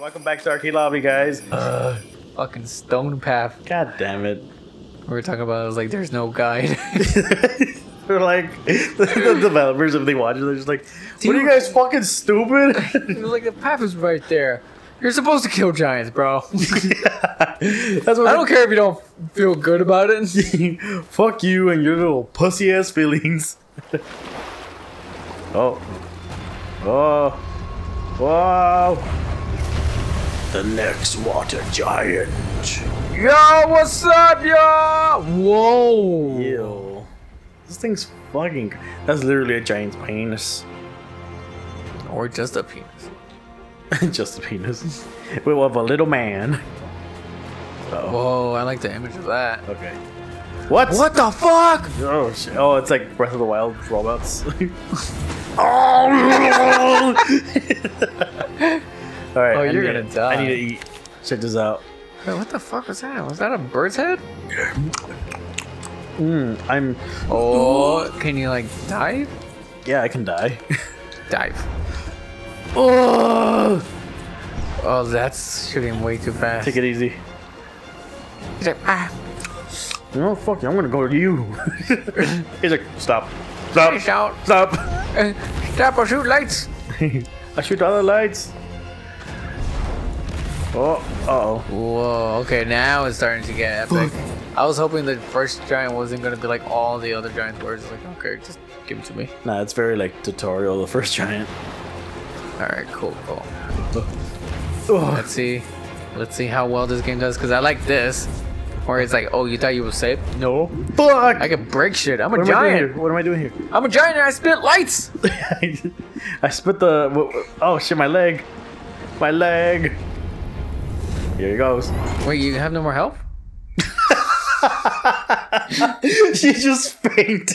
Welcome back to Arcade Lobby, guys. Uh, fucking stone path. God damn it. We were talking about. I was like, there's no guide. They're like the developers if they watch it, they're just like, "What are you guys fucking stupid?" like the path is right there. You're supposed to kill giants, bro. That's what I don't care if you don't feel good about it. Fuck you and your little pussy ass feelings. oh. Oh. Whoa. The next water giant. Yo, what's up, yo? Whoa. Ew. This thing's fucking. That's literally a giant's penis. Or just a penis. Just a penis. We have a little man. Oh. Whoa, I like the image of that. Okay. What? What the fuck? Oh, shit. oh, it's like Breath of the Wild robots. oh! All right. Oh, I you're gonna to- die. I need to eat. Check this out. Wait, what the fuck was that? Was that a bird's head? Mm, I'm. Oh, can you like dive? Yeah, I can die. Dive. oh! Oh, that's shooting way too fast. Take it easy. He's like, ah, No, fuck you. I'm gonna go to you. He's like, stop. Stop. Stop. Uh, Stop or shoot lights. I shoot other lights. Oh, uh oh. Whoa, okay, now it's starting to get epic. I was hoping the first giant wasn't gonna be like all the other giants where it's like, okay, just give it to me. Nah, it's very like tutorial, the first giant. Alright, cool, cool. Oh, Let's see. Let's see how well this game does, because I like this. Where it's like, oh, you thought you were safe? No. fuck! I can break shit. I'm a what am I doing here? giant. What am I doing here? I'm a giant and I spit lights. I spit the. Oh shit, my leg. My leg. Here he goes. Wait, you have no more health? she just fainted.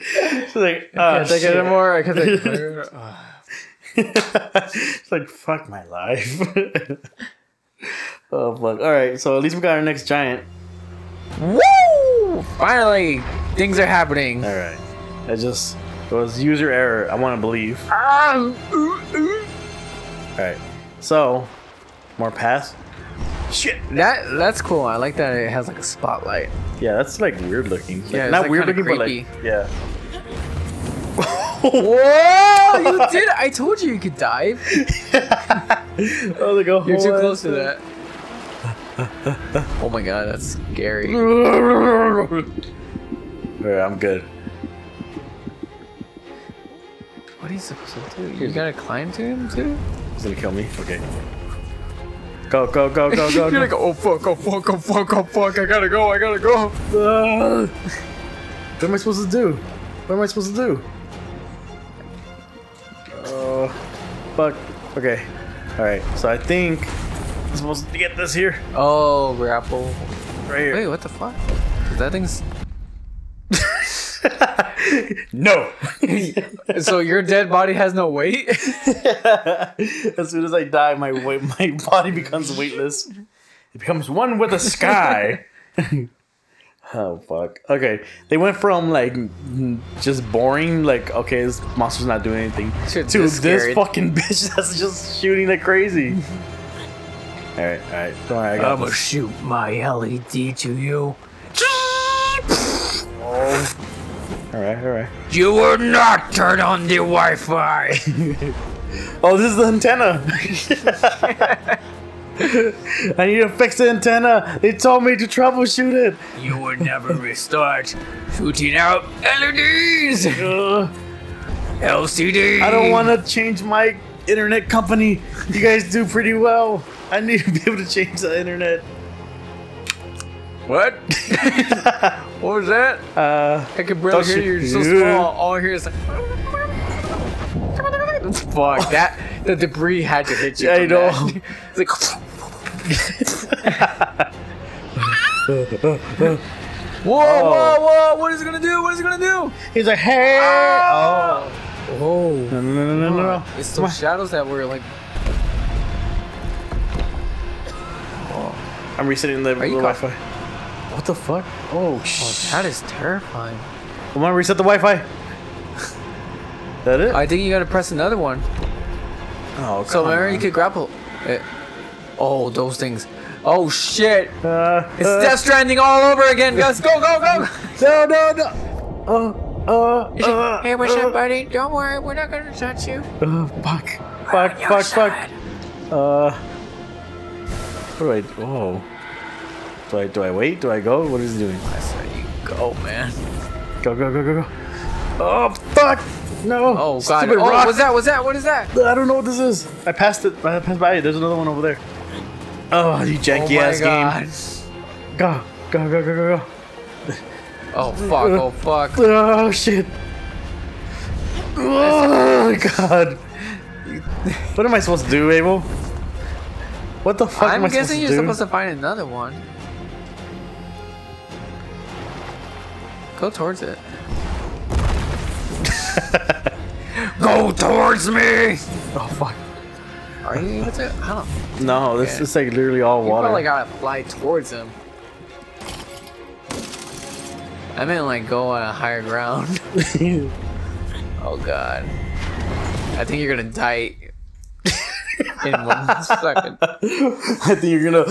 She's like, oh, Can't take it anymore. I can take She's like, fuck my life. oh fuck. Alright, so at least we got our next giant. Woo! Finally, things are happening. Alright. I just it was user error, I wanna believe. Ah, ooh, ooh. Alright. So more paths. Shit. That that's cool. I like that it has like a spotlight. Yeah, that's like weird looking. Like, Yeah, not like, weird looking, creepy. but like yeah. Whoa! You did. I told you you could dive. oh, they go. You're too close to that. Oh my god, that's scary. Alright, I'm good. What are you supposed to do? You gotta climb to him too? He's gonna kill me. Okay. Go, go, go, go, go, You're go. like, oh fuck, oh fuck, oh fuck, oh fuck, I gotta go, I gotta go. Ah. what am I supposed to do? What am I supposed to do? Oh, fuck. Okay. Alright, so I think I'm supposed to get this here. Oh, grapple. Right here. Wait, what the fuck? That thing's. no! so your dead body has no weight? as soon as I die, my weight, my body becomes weightless. It becomes one with the sky. oh fuck. Okay, they went from like just boring, like okay, this monster's not doing anything, To to this this fucking bitch that's just shooting like crazy. all right, all right, don't worry, I got I'ma shoot my LED to you. All oh. Right, all right. You will not turn on the Wi-Fi. Oh, this is the antenna. I need to fix the antenna. They told me to troubleshoot it. you will never restart. Shooting out LEDs. Ugh. LCD. I don't want to change my internet company. You guys do pretty well. I need to be able to change the internet. What? what was that? Uh, I can barely hear you. You're so small. All I hear is like. Fuck that! The debris had to hit you. I know. that. It's like. Whoa! Whoa! Whoa! What is it gonna do? What is it gonna do? he's like, hey. Ah! Oh. Oh! No, no, no, no, no, no. It's Come on. those shadows that were like. I'm resetting the, the Wi-Fi. What the fuck? Oh, Oh, shit. that is terrifying. I'm gonna reset the Wi-Fi. that it? I think you gotta press another one. Oh, So come remember you could grapple. it. Oh, those things. Oh shit! Uh, It's uh, Death Stranding all over again, guys. Go, go, go! No, no, no. Uh, uh, uh, hey, what's uh, up, buddy? Don't worry, we're not gonna touch you. Uh, fuck. Fuck, fuck, fuck. Uh. What do I. Whoa. Do I, do I wait? Do I go? What is he doing? That's how you go, man. Go, go, go, go, go. Oh, fuck! No! Oh god. Stupid Oh, rock. what's that? What's that? What is that? I don't know what this is. I passed it. I passed by it. There's another one over there. Oh, you janky oh my ass god. game. Go, go, go, go, go, go. Oh fuck. Oh fuck. Oh shit. Oh god. What am I supposed to do, Abel? What the fuck am I'm I guessing you're do? supposed to find another one. Go towards it. Go towards me! Oh fuck. Are you able to? I don't. No, this Yeah. is like literally all water. You water. probably gotta fly towards him. I meant like go on a higher ground. Oh god. I think you're gonna die in one second. I think you're gonna.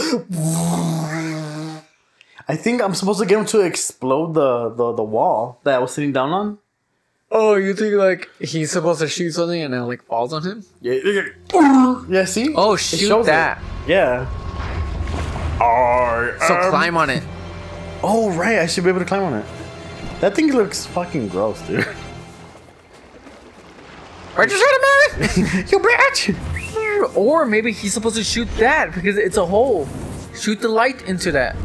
I think I'm supposed to get him to explode the, the, the wall that I was sitting down on. Oh, you think like he's supposed to shoot something and it like falls on him? Yeah, yeah. see? Oh, shoot shows it. that. Yeah. I So am- climb on it. Oh, right. I should be able to climb on it. That thing looks fucking gross, dude. Right, just shoot him, man! you bitch! Or maybe he's supposed to shoot that because it's a hole. Shoot the light into that.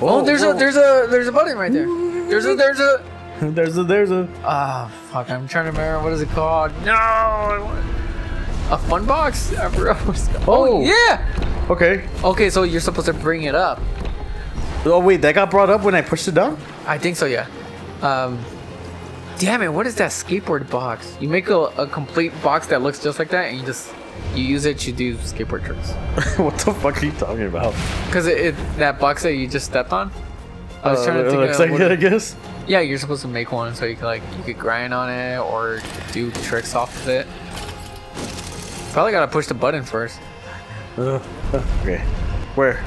Oh, there's a there's a there's a button right there. There's a there's a there's a there's a ah fuck. I'm trying to remember what is it called. No, a fun box. I forgot what it's called. Oh. Oh yeah. okay. Okay, so you're supposed to bring it up. Oh wait, that got brought up when I pushed it down. I think so. Yeah. Um. Damn it! What is that skateboard box? You make a, a complete box that looks just like that, and you just you use it to do skateboard tricks. what the fuck are you talking about? Cause it, it that box that you just stepped on. I was Uh, trying to it think looks of like it, I guess. Yeah, you're supposed to make one so you could like you could grind on it or do tricks off of it. Probably gotta push the button first. Uh, okay. Where?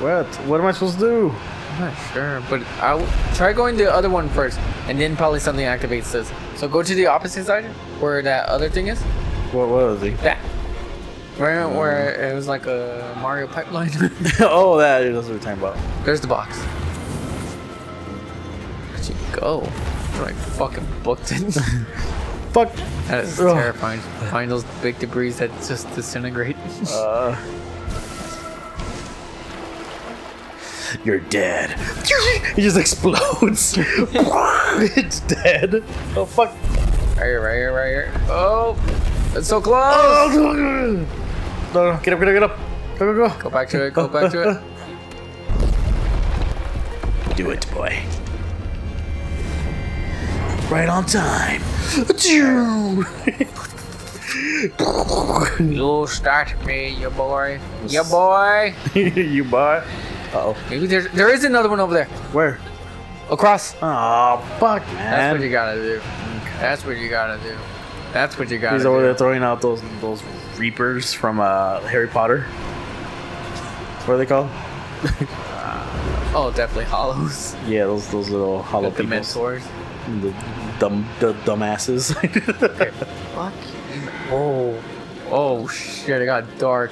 What? What am I supposed to do? I'm not sure, but I'll try going the other one first, and then probably something activates this. So go to the opposite side where that other thing is. What was he? That. Where, where it was like a Mario pipeline. oh, that that's what we're talking about. There's the box. Where'd you go? Like fucking booked it. Fuck. that is terrifying. Find those big debris that just disintegrate. Uh. You're dead. He just explodes. it's dead. Oh fuck. right here, right here, right here. Oh, it's so close. Oh, no, no, get up, get up, get up. Go, go, go. Go back to it. Go back to it. Do it, boy. Right on time. You start me, you boy. You boy. you boy. Uh oh. Maybe there's there is another one over there. Where? Across. Oh, fuck, man. That's what you gotta do. That's what you gotta do. That's what you gotta He's do. over there throwing out those those reapers from uh, Harry Potter. What are they called? Oh, definitely hollows. Yeah, those those little hollow The people. The dumb the dumbasses. Fuck you. Oh. Oh shit, it got dark.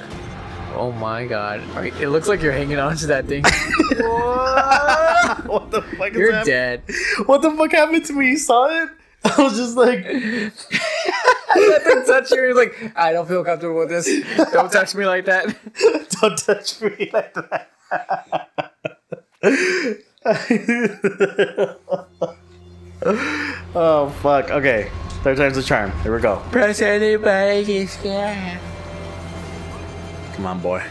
Oh my god. It looks like you're hanging on to that thing. what the fuck is you're happening? dead. What the fuck happened to me? You saw it? I was just like, that thing touched you. You're like, I don't feel comfortable with this. Don't touch me like that. don't touch me like that. oh fuck. Okay. Third time's the charm. Here we go. Press anybody scared. Come on, boy.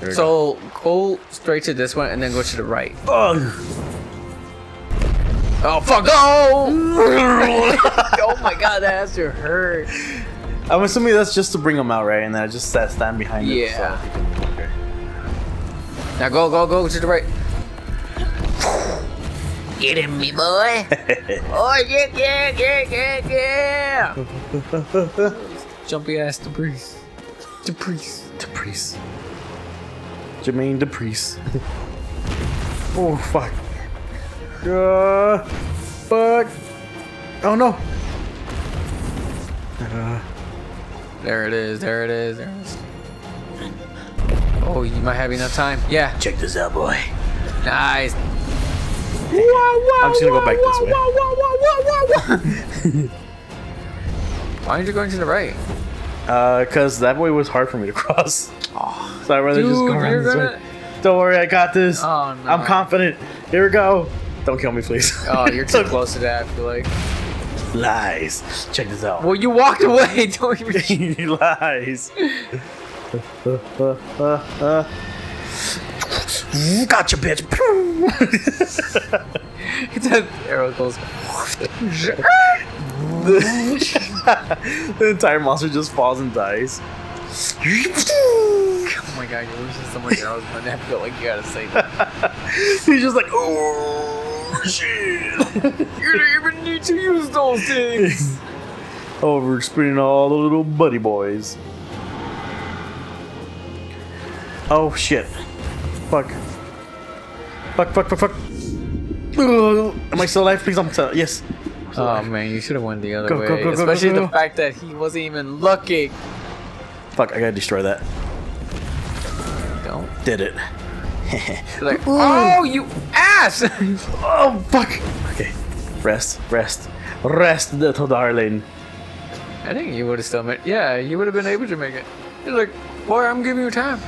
We go. So go straight to this one and then go to the right. Ugh. Oh fuck! Oh! oh my god, that has to hurt. I'm assuming that's just to bring him out, right? And then I just sat stand behind it. Yeah. So okay. Now go, go, go to the right. Get him, me boy. oh yeah, yeah, yeah, yeah, yeah. Jumpy ass debris. Debris. Dupri. Jermaine Dupri. oh fuck. Uh, fuck. Oh no. Uh, There it is. There it is. There it is. Oh, you might have enough time. Yeah. check this out, boy. Nice. I'm just gonna go back this way. Why aren't you going to the right? Uh, cause that way was hard for me to cross. Oh, So I'd rather just go around this gonna- way. Don't worry, I got this. Oh, no. I'm confident. Here we go. Don't kill me, please. oh, you're too close to that. I feel like. Lies. Check this out. Well, you walked away. Don't even. Lies. gotcha, bitch. it's that arrow goes. The entire monster just falls and dies. Oh my god, you're losing so much arrows, but I feel like you gotta say that. He's just like, oh shit. You don't even need to use those things. Over spinning all the little buddy boys. Oh shit. Fuck. Fuck, fuck, fuck, fuck. Am I still alive? Please, I'm still. Yes. Oh man, you should have went the other Go, way. go, go, Especially the fact that he wasn't even looking. Fuck, I gotta destroy that. Don't. Did it. Like, oh, you ass! oh, fuck. Okay. Rest, rest, rest, little darling. I think you would have still made. Yeah, you would have been able to make it. You're like, boy, I'm giving you time.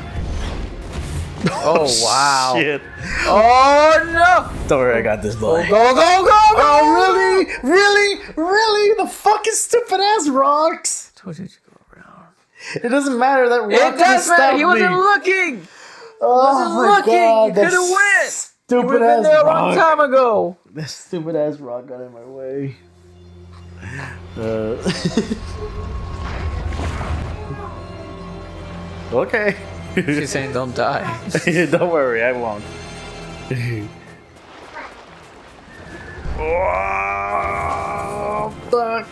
Oh wow! Shit. Oh no! Don't worry, I got this, boy. Go go go go! Oh, really? Really? Really? The fucking stupid ass rocks. Told you to go around. It doesn't matter. That rock It could've does matter. He wasn't me. looking. Oh wasn't my looking. god, You that coulda went. You Stupid would have ass been there a long rock. time ago. That stupid ass rock got in my way. Uh, okay. She's saying, "Don't die." Don't worry, I won't. oh, fuck.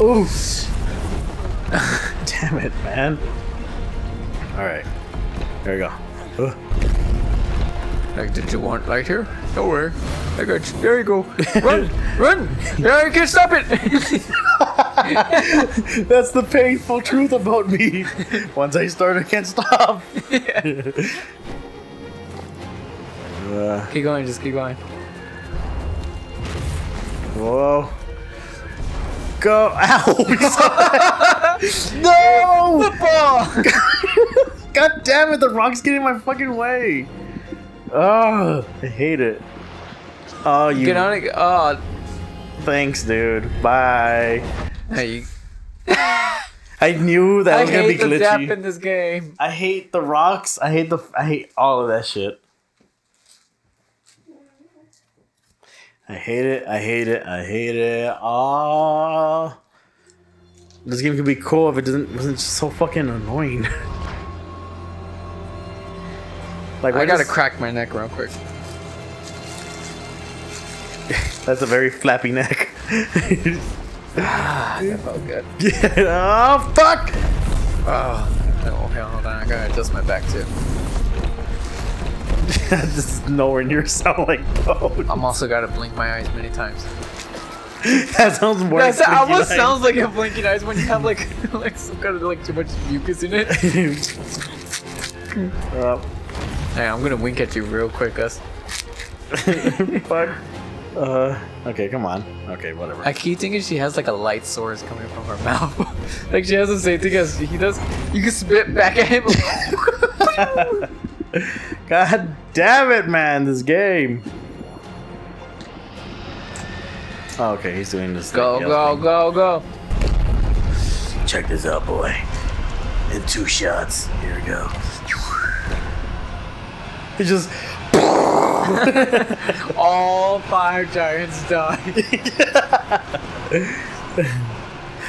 Oof. Damn it, man. Alright. There we go. Like, did you want light here? Don't worry. I got you. There you go. Run, run. Yeah, you can't stop it. That's the painful truth about me. Once I start, I can't stop. Uh, keep going. Just keep going. whoa. Go. Ow! no! Football. God damn it, the rock's getting in my fucking way. Oh, I hate it. Oh, you. Get on it. Oh, Thanks, dude. Bye. Hey, I knew that I was gonna be hate the depth glitchy. in this game. I hate the rocks. I hate the. I hate all of that shit. I hate it. I hate it. I hate it. Ah. This game could be cool if it doesn't wasn't just so fucking annoying. like I gotta does- crack my neck real quick. That's a very flappy neck. Ah, that felt good. yeah. Oh fuck! Oh, hell, hold on. I gotta adjust my back too. this is nowhere near sound like. I'm also gotta blink my eyes many times. that sounds more. That almost Twinkie sounds like a blinking eyes when you have like like some kind of like too much mucus in it. Uh, Hey, I'm gonna wink at you real quick, Gus. fuck. Uh, okay, come on. Okay, whatever. I keep thinking she has like a light source coming from her mouth. like she has the same thing as he does. You can spit back at him. God damn it, man! This game. Oh, okay, he's doing this. go, thing, go, go, go. Check this out, boy. In two shots. Here we go. He just. All five giants die.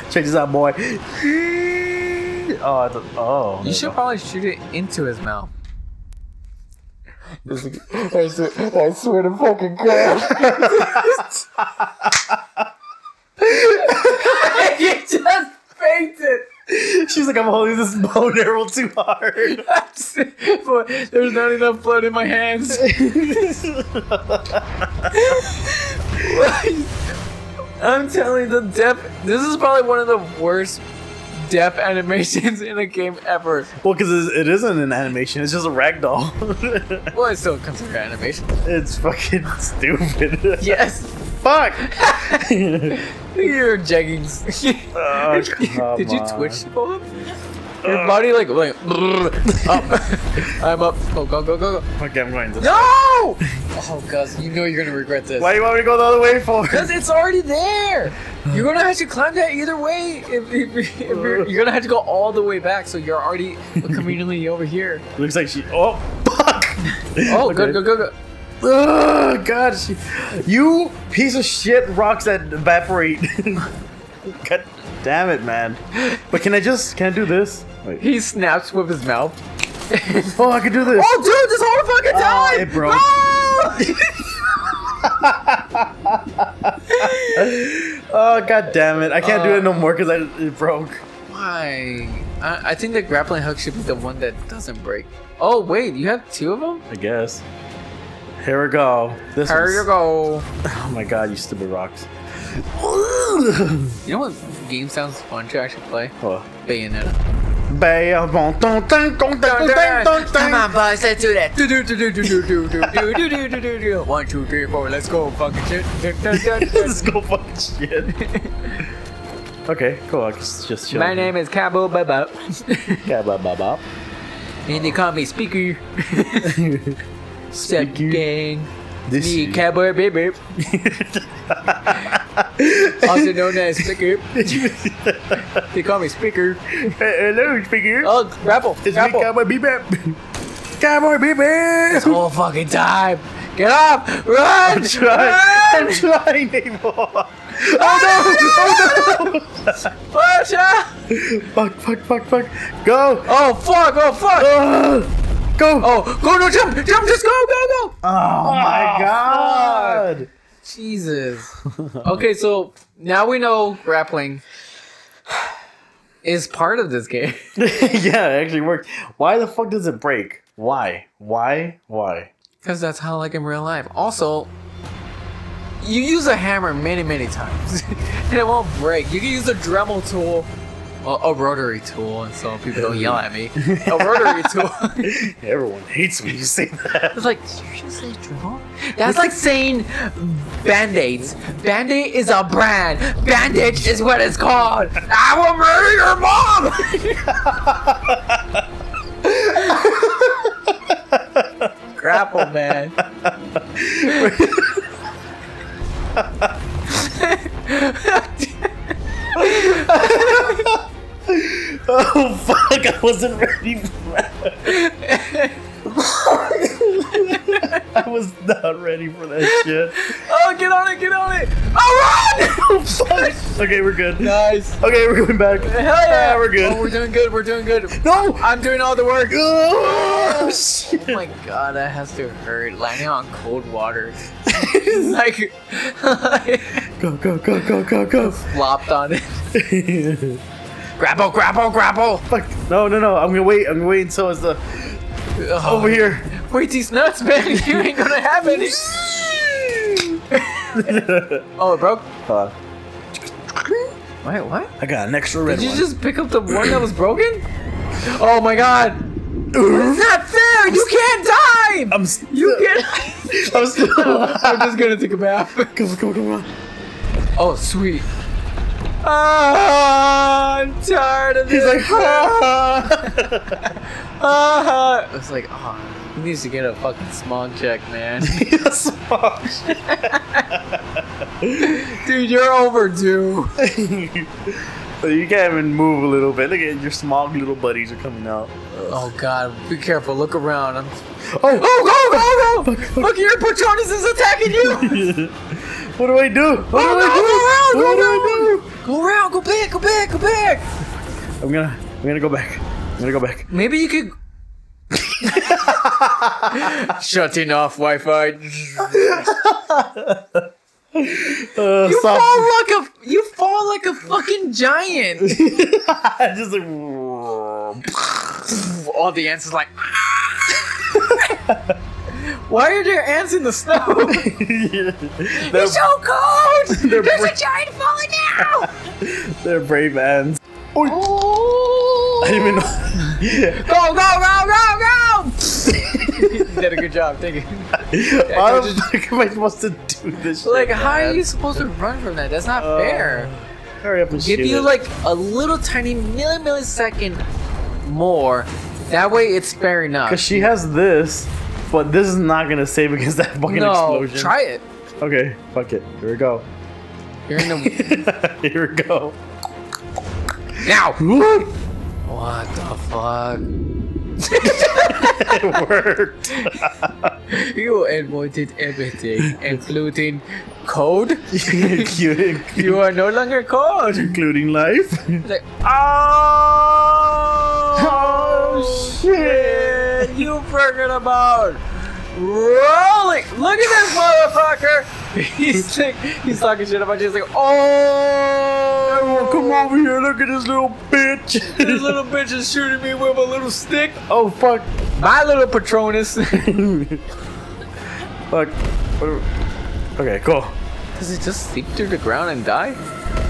Check this out, boy. Oh, I thought, oh. You should probably shoot it into his mouth. I swear, I swear to fucking God. you just fainted. She's like, I'm holding this bone arrow too hard. There's not enough blood in my hands. I'm telling you, the death. This is probably one of the worst death animations in a game ever. well, because it isn't an animation; it's just a ragdoll. Well, it's still considered animation. it's fucking stupid. Yes. Fuck. Your jeggings. Oh, Did you on. twitch Bob? Your body like like up. I'm up. Go go go go go. Okay, I'm going to. No! Oh, Gus, you know you're gonna regret this. Why do you want me to go the other way for? Because it's already there. You're gonna have to climb that either way. If, if, if you're, you're gonna have to go all the way back, so you're already conveniently over here. Looks like she. Oh, fuck. Oh, Okay. go go go go. Oh God, she, you piece of shit rocks that evaporate. God damn it, man. But can I just can I do this? Wait. He snaps with his mouth. Oh, I can do this. Oh, dude, this whole fucking Oh, time. it broke. Oh God damn it! I can't do it uh, no more because it broke. Why? I, I think the grappling hook should be the one that doesn't break. Oh wait, you have two of them. I guess. Here we go. This Here you go. Oh my God, you stupid rocks. You know what game sounds fun to actually play? Oh. Bayonetta. Come on, boys, let's do that. Do do do do do do do do do do do do do. One, two, three, four. Let's go, fucking shit. Let's go fucking shit. okay, cool. I just chill. My name is Cabo blah, blah, blah. and they call me Speaker. Step gang. This Me, Cowboy Baby. Also known as Speaker. They call me Speaker. Hello, speaker. Oh, grapple. it's me. Cowboy Bebop. Cowboy Bebop. whole fucking time. Get up! Run! I'm trying. I'm trying, Nemo. Oh, oh no! Oh Push up! no! Fuck! Fuck! Fuck! Fuck! Go! Oh fuck! Oh fuck! Ugh. Go! Oh, go no jump! Jump! Just go! Go! Go! Oh, oh my god! Jesus. Okay, so now we know grappling is part of this game. yeah, it actually worked. Why the fuck does it break? Why? Why? Why? Because that's how like in real life. Also, you use a hammer many, many times, and it won't break. You can use a Dremel tool, well, a rotary tool, and so people don't yell at me. A rotary tool. Everyone hates me. You say that. it's like, did you just say Dremel? That's like saying Band-Aids. Band-Aid is a brand. Bandage is what it's called. I will murder your mom. Grapple, man. Oh fuck! I wasn't ready for that. I was not ready for that shit. Oh, get on it, get on it. Oh, run! Oh fuck! Okay, we're good. nice. Okay, we're going back. Hell yeah. Ah, we're good. Oh, we're doing good, we're doing good. No! I'm doing all the work. Oh shit! Oh my god, that has to hurt. Landing on cold water. like, Go go go go go go! flopped on it. Grapple, grapple, grapple. Fuck! No no no! I'm gonna wait. I'm gonna wait until it's the Oh, over here. Wait these nuts, man. You ain't gonna have any. oh, it broke? Uh, Wait, what? I got an extra red Did you one. just pick up the one that was broken? Oh my god. It's not fair. You can't die! I'm still. You can't. I'm still I'm just gonna take a bath. Come on, come on, come on. Oh, sweet. Ah, I'm tired of He's this. like, ah. ah. It's like, oh, he needs to get a fucking smog check, man. Yes, fuck. Dude, you're overdue. So you can't even move a little bit. Look at your smog little buddies are coming out. Oh God, be careful. Look around. I'm... Oh, Oh, go, go, go! Look, your Patronus is attacking you. what do I do? What Oh, do I do? go around, what go do I do? Go around. Go back. Go back. Go back. I'm gonna, I'm gonna go back. I'm gonna go back. Maybe you could. Shutting off Wi-Fi. Uh, You soft- fall like a you fall like a fucking giant. just like All the ants is like. Why are there ants in the snow? they're, It's so cold. They're There's bra- a giant falling down. they're brave ants. Oh, Oh. I didn't even know. Go go go go go! you did a good job. Thank you. How the fuck am I supposed to do this? Shit, Like, how are you supposed to run from that? That's not Uh, fair. Hurry up and Give you it. like a little tiny milli millisecond more. That way, it's fair enough. Cause she has this, but this is not gonna save against that fucking no, explosion. try it. Okay, fuck it. Here we go. You're in the Here we go. now. What? The fuck? it worked. You avoided everything, including code. including, You are no longer code. including life. Like, oh, Oh, shit. You forgot about rolling. Look at this motherfucker. He's like, he's talking shit about you. He's like, oh, Come over here, look at this little bitch. This little bitch is shooting me with a little stick. oh fuck. My little Patronus. fuck. Okay, cool. Does it just seep through the ground and die?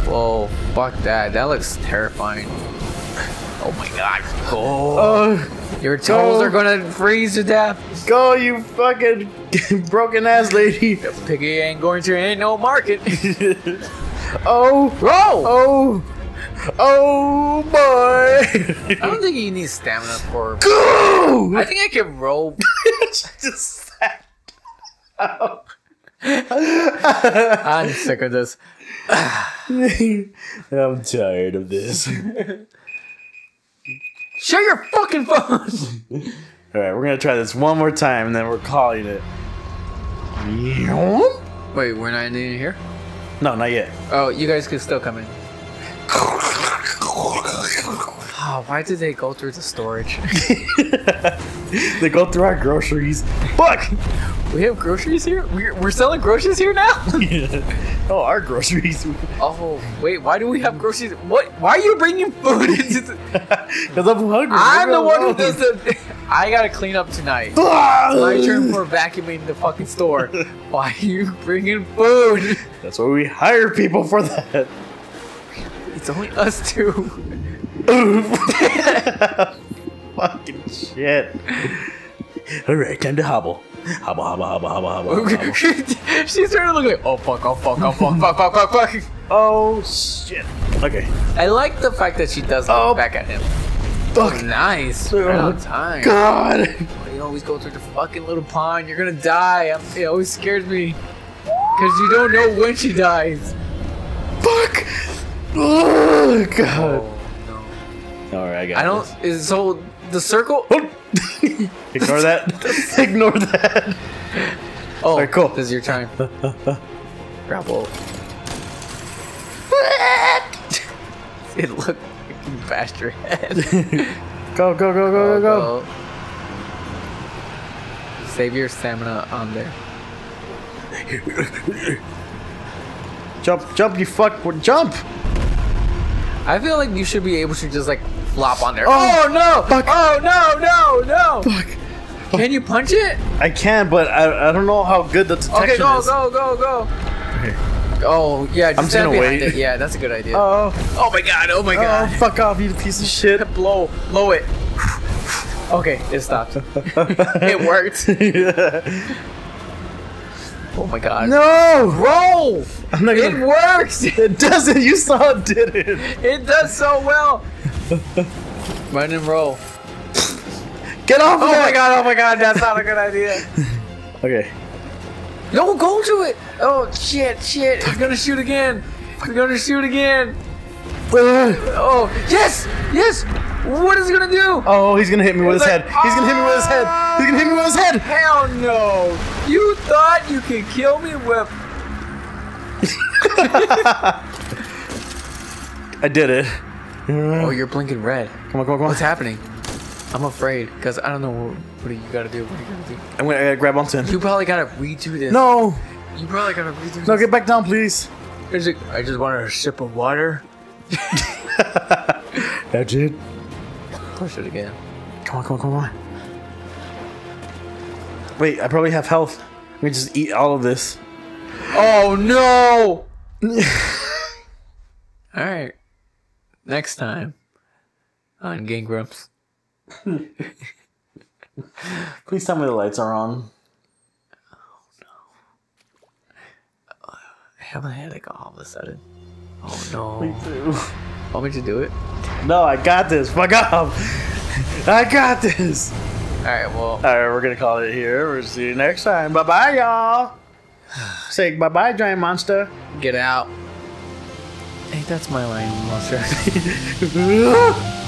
Whoa, fuck that. That looks terrifying. Oh my god. Go. Oh, Your toes go. are gonna freeze to death. go, you fucking broken ass lady. Piggy ain't going to ain't no market. oh, Roll! oh, oh boy. I don't think you need stamina for. Go! I think I can roll. just sat down. I'm sick of this. I'm tired of this. Shut your fucking phone! All right, we're gonna try this one more time, and then we're calling it. Wait, we're not in here? No, not yet. Oh, you guys can still come in. Oh, why did they go through the storage? they go through our groceries. Fuck! we have groceries here? We're, we're selling groceries here now? oh, our groceries. oh, wait, why do we have groceries? What? Why are you bringing food into the. Because I'm hungry. I'm the one who does the. I gotta clean up tonight. My turn for vacuuming the fucking store. Why are you bringing food? That's why we hire people for that. It's only us two. Fucking shit. All right, time to hobble. Hobble, hobble, hobble, hobble, hobble. hobble. She's starting to look like, oh fuck, oh fuck, oh fuck, fuck, fuck, fuck, fuck. oh shit. Okay. I like the fact that she does look Oh. back at him. Fuck. Nice. Oh, Right on time. God. You always go through the fucking little pond. You're gonna die. I'm, it always scares me. Because you don't know when she dies. Fuck. Oh God. Oh. All right, I got I don't. this. Is so the circle? Oh! Ignore that. Ignore that. Oh, Alright, cool. This is your time. Grapple. it looked like you bashed your head. Go, go, go, go, go, go. Oh. Save your stamina on there. Jump, jump, you fuck. Jump. I feel like you should be able to just like flop on there. Oh, Oh, no! fuck. Oh no no no! Fuck. Can you punch it? I can, but I, I don't know how good the detection Okay, go is. go go go. Okay. Oh yeah, just I'm just stand gonna behind wait. it. Yeah, that's a good idea. Oh, oh my god! Oh my oh, god! fuck off, you piece of shit. blow blow it. Okay, it stopped. it worked. Oh my god! no, Roll! I'm not It gonna. works! It doesn't. You saw it didn't. It does so well! Run and roll. Get off Oh my god, oh my god, that's not a good idea. Okay. No, go to it! Oh shit, shit, it's gonna shoot again! It's gonna shoot again! Uh, Oh, yes! Yes! What is he gonna do? oh, he's gonna hit me with his head. He's gonna hit me with his head. He's gonna hit me with his head. Hell no! You thought you could kill me with. I did it. Oh, you're blinking red. Come on, come on, come on. What's happening? I'm afraid because I don't know What do you gotta do? What do you gotta do? I'm gonna, I gotta grab onto him. You probably gotta redo this. No! You probably gotta redo this. No, get back down, please. Is it- I just wanted a sip of water. That's it. Push it again. Come on, come on, come on. Wait, I probably have health. Let me just eat all of this. Oh no! Alright. Next time on Game Grumps. Please tell me the lights are on. Oh no. I have a headache all of a sudden. Oh no. Me too. Want me to do it? No, I got this. Fuck off. I got this. Alright, well, All right, we're gonna call it here. We'll see you next time. Bye bye, y'all. Say bye bye, giant monster. get out. Hey, that's my line, monster.